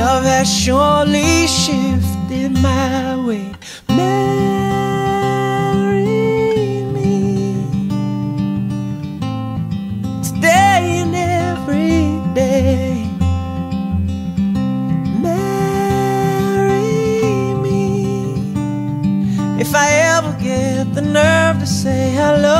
love has surely shifted my way. Marry me today and every day. Marry me if I ever get the nerve to say hello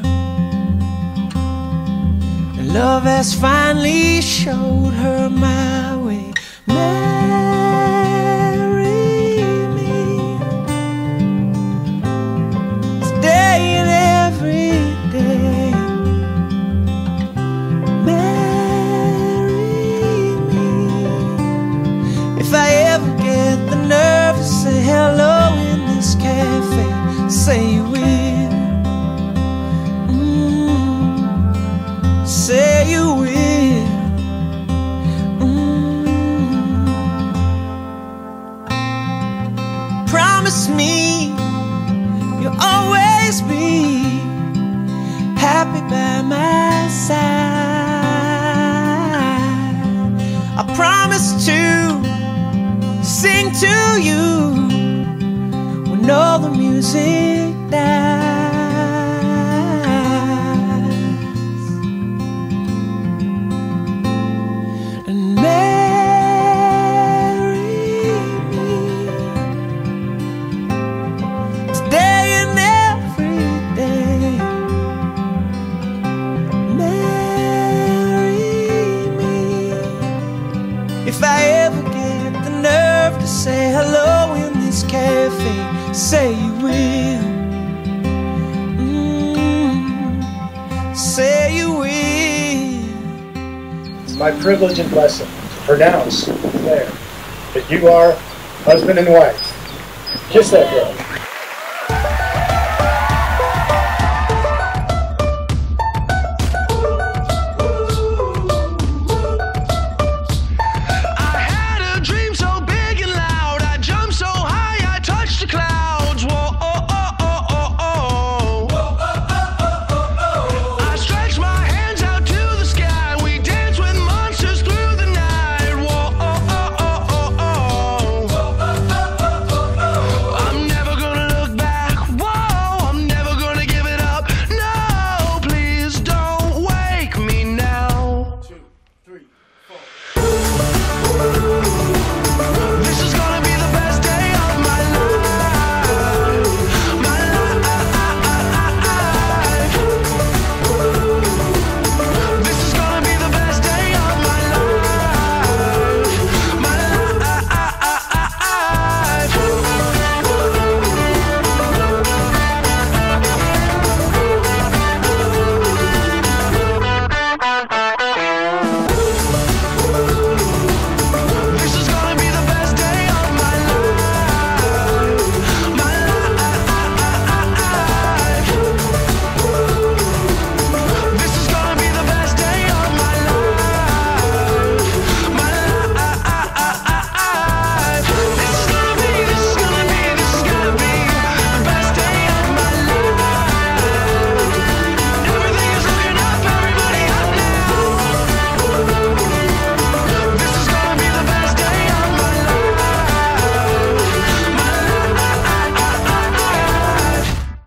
love has finally showed her my way. Marry And marry me every day. Marry me. If I ever get the nerve to say hello in this cafe. Say you will. Mm, say you will. It's my privilege and blessing to pronounce, declare, that you are husband and wife. Kiss that girl.